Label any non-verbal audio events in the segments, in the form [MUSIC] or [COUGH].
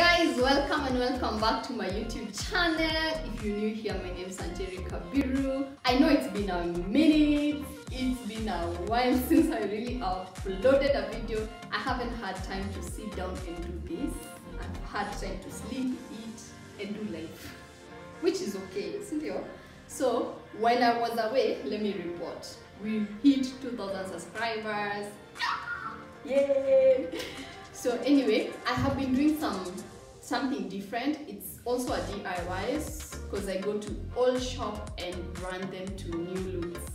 guys welcome and welcome back to my youtube channel. If you're new here my name is Sanjeri Kabiru. I know it's been a minute. It's been a while [LAUGHS] since I really uploaded a video. I haven't had time to sit down and do this. I've had time to sleep eat and do life which is okay isn't it? So when I was away let me report. We hit 2000 subscribers. Yay! [LAUGHS] So anyway i have been doing some something different. It's also a diys because i go to all shop and brand them to new looks.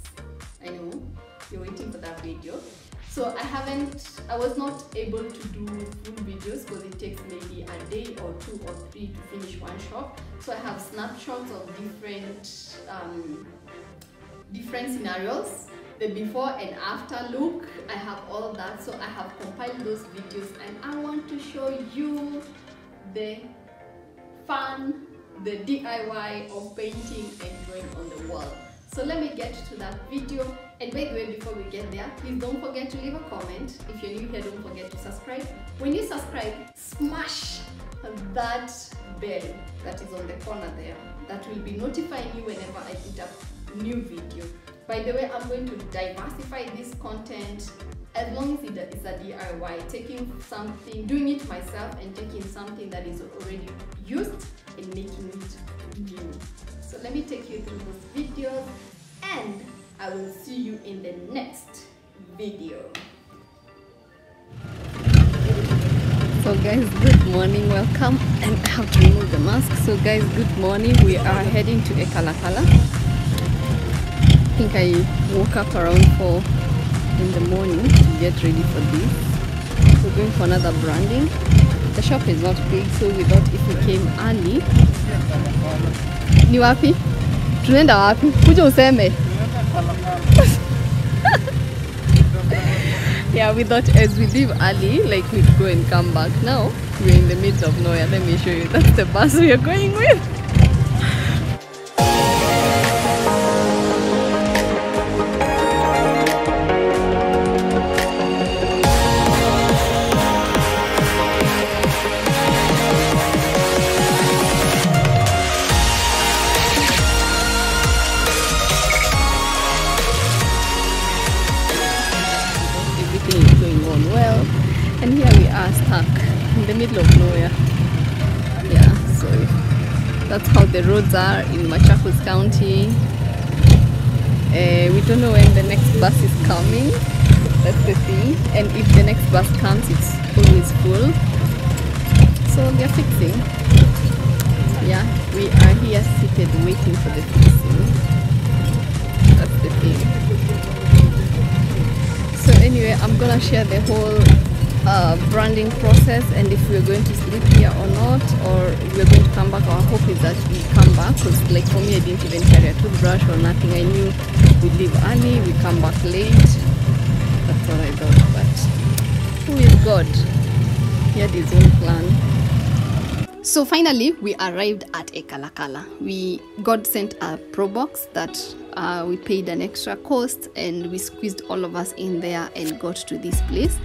I know. You're waiting for that video. So i haven't i was not able to do full videos because it takes maybe a day or two or three to finish one shop. So i have snapshots of different um, different scenarios the before and after look. I have all of that. So i have compiled those videos and i want to show you the fun the diy of painting and drawing on the wall. So let me get to that video. And by the way before we get there please don't forget to leave a comment. If you're new here don't forget to subscribe. When you subscribe smash that bell that is on the corner there. That will be notifying you whenever i put up new video. By the way, I'm going to diversify this content as long as it is a DIY, taking something, doing it myself and taking something that is already used and making it new. So let me take you through those videos and I will see you in the next video. So guys, good morning, welcome. And [LAUGHS] I have to remove the mask. So guys, good morning. We are heading to Ekalakala think I woke up around 4 in the morning to get ready for this. We're going for another branding. The shop is not big so we thought if we came early. Ni wapi? Tunaenda wapi? Kuja useme. [LAUGHS] yeah, we thought as we leave early, like we'd go and come back. Now we're in the midst of nowhere. Let me show you. That's the bus we are going with. Nowhere. Yeah, so that's how the roads are in Machakos County. Uh, we don't know when the next bus is coming. That's the thing. And if the next bus comes, it's always full. So they're fixing. Yeah, we are here seated waiting for the fixing. That's the thing. So anyway, I'm gonna share the whole uh, branding process and if we're going to sleep here or not or we're going to come back our hope is that we come back because like for me I didn't even carry a toothbrush or nothing. I knew we leave early we come back late. That's what I thought but who is God? He had his own plan. So finally we arrived at Ekalakala. We God sent a Probox that uh, we paid an extra cost and we squeezed all of us in there and got to this place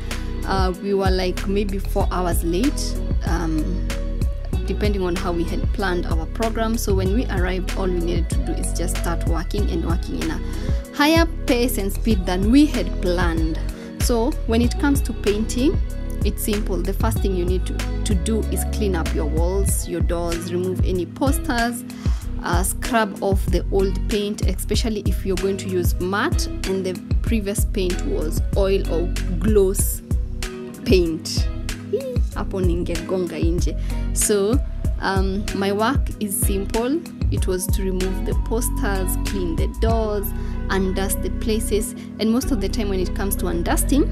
uh, we were like maybe four hours late um, depending on how we had planned our program. So when we arrived all we needed to do is just start working and working in a higher pace and speed than we had planned. So when it comes to painting it's simple. The first thing you need to, to do is clean up your walls your doors remove any posters uh, scrub off the old paint especially if you're going to use matte and the previous paint was oil or gloss paint. Hapo ningegonga nje. So um, my work is simple. It was to remove the posters clean the doors undust the places. And most of the time when it comes to undusting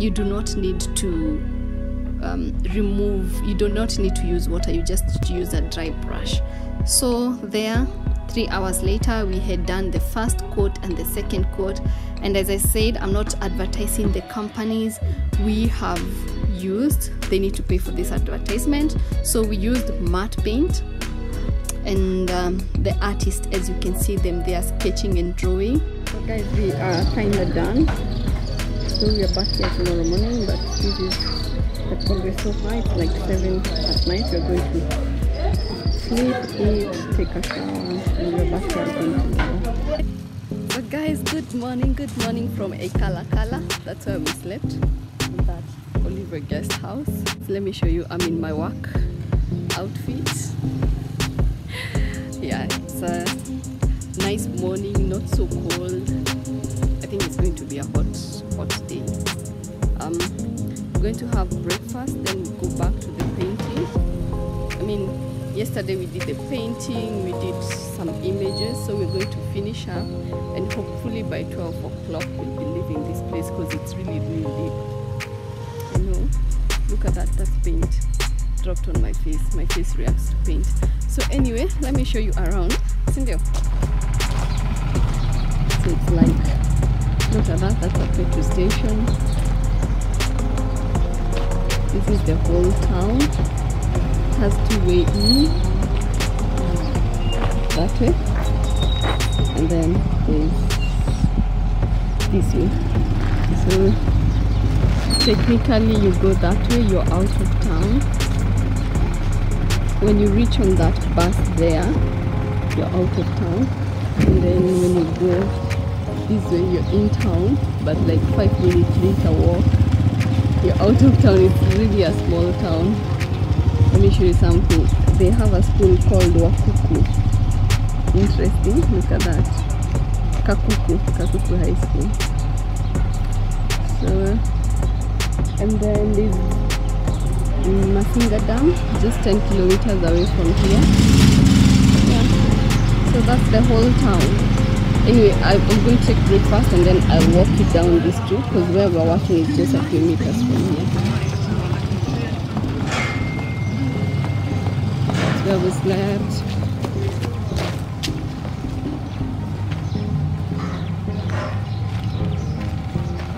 you do not need to um, remove you do not need to use water. You just use a dry brush. So there three hours later we had done the first coat and the second coat and as i said i'm not advertising the companies we have used they need to pay for this advertisement so we used matte paint and um, the artist as you can see them they are sketching and drawing so guys we are kind of done so we are back here tomorrow morning but this is the progress so high. It's like 7 at night. We're going to sleep, eat, take a shower, So guys, good morning, good morning from Ekalakala. That's where we slept, that Oliver guest house. So let me show you, I'm in my work outfit. [LAUGHS] yeah, it's a nice morning, not so cold. I think it's going to be a hot, hot day. Um, we're going to have breakfast, then we go back to the yesterday we did the painting, we did some images, so we're going to finish up, and hopefully by 12 o'clock we'll be leaving this place because it's really, really deep. You know, look at that, that's paint dropped on my face. My face reacts to paint. So anyway, let me show you around. Cindy. So it's like, look at that, that's a petrol station. This is the whole town. Has two-way in. That way. And then this way. So technically you go that way, you're out of town when you reach on that bus there you're out of town and then when you go this way you're in town but like five minutes later walk you're out of town it's really a small town let me show you something. They have a school called wakuku. Interesting. Look at that. Kakuku. Kakuku high school. So and then this Masinga Dam, just 10 kilometers away from here. Yeah, so that's the whole town. Anyway, I'm going to take breakfast and then I'll walk you down this street because where we're walking is just a few meters from here. That's where we slept.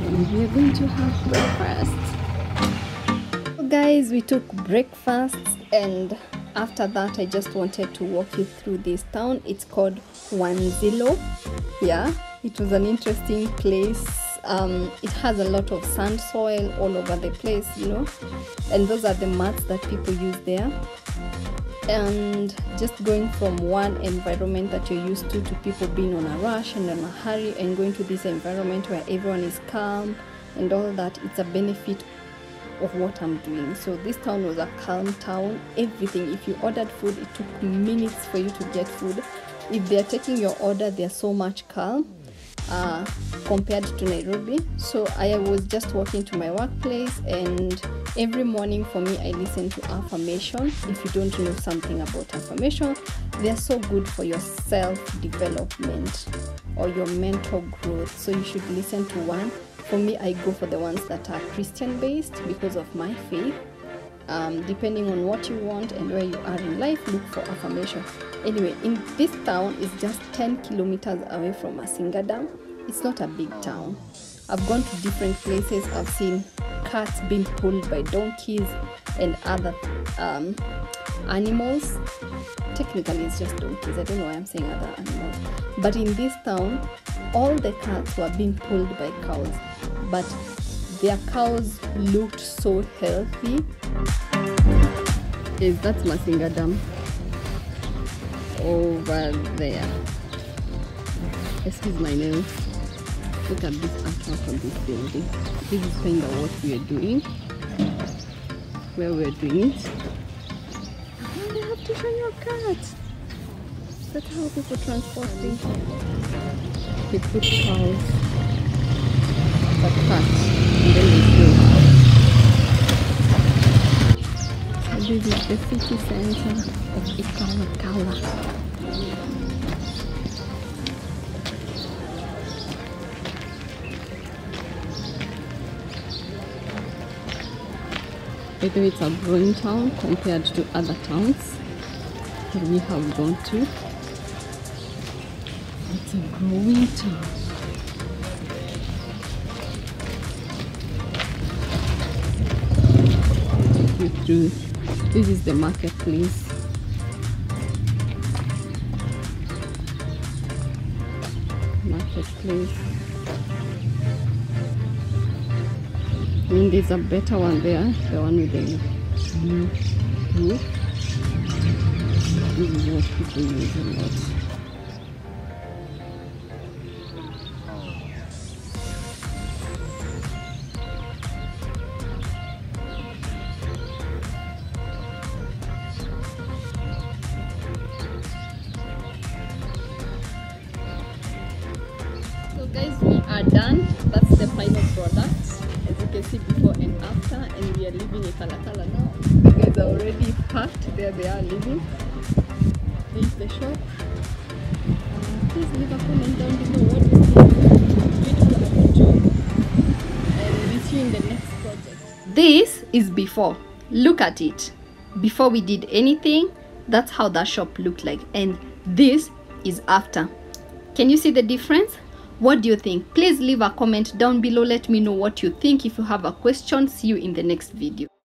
And we're going to have breakfast. Guys we took breakfast and after that i just wanted to walk you through this town. It's called wanzilo. Yeah it was an interesting place. Um, it has a lot of sand soil all over the place you know. And those are the mats that people use there and just going from one environment that you're used to to people being on a rush and in a hurry and going to this environment where everyone is calm and all that it's a benefit of what I'm doing. So this town was a calm town. Everything, if you ordered food, it took minutes for you to get food. If they're taking your order, they're so much calm uh, compared to Nairobi. So I was just walking to my workplace, and every morning for me, I listen to affirmation. If you don't know something about affirmation, they're so good for your self development or your mental growth. So you should listen to one for me, I go for the ones that are Christian based because of my faith. Um, depending on what you want and where you are in life, look for affirmation. Anyway, in this town is just 10 kilometers away from Masinga Dam. It's not a big town. I've gone to different places. I've seen cats being pulled by donkeys and other um, animals. Technically, it's just donkeys. I don't know why I'm saying other animals. But in this town, all the carts were being pulled by cows but their cows looked so healthy. Is that Masinga Dam over there? Excuse my nails. Look at this artwork on this building. This is kind of what we are doing. Where we're doing it. And they have to show your cat. That's how people transport things. They put cows but cut and then they So this is the city center of Ekalakala. I think it's a growing town compared to other towns that we have gone to. It's a growing town. through this is the marketplace marketplace Mean, there's a better one there, the one with the blue roof. This is what people use a lot. So guys, we are done. That's the final product. See before and after, and we are leaving Ekalakala now. The guys are already packed. There they are leaving. This is the shop. Please leave a comment down below what you think. Beautiful. And we'll see you in the next project. This is before. Look at it. Before we did anything, that's how that shop looked like. And this is after. Can you see the difference? What do you think? Please leave a comment down below. Let me know what you think. If you have a question, see you in the next video.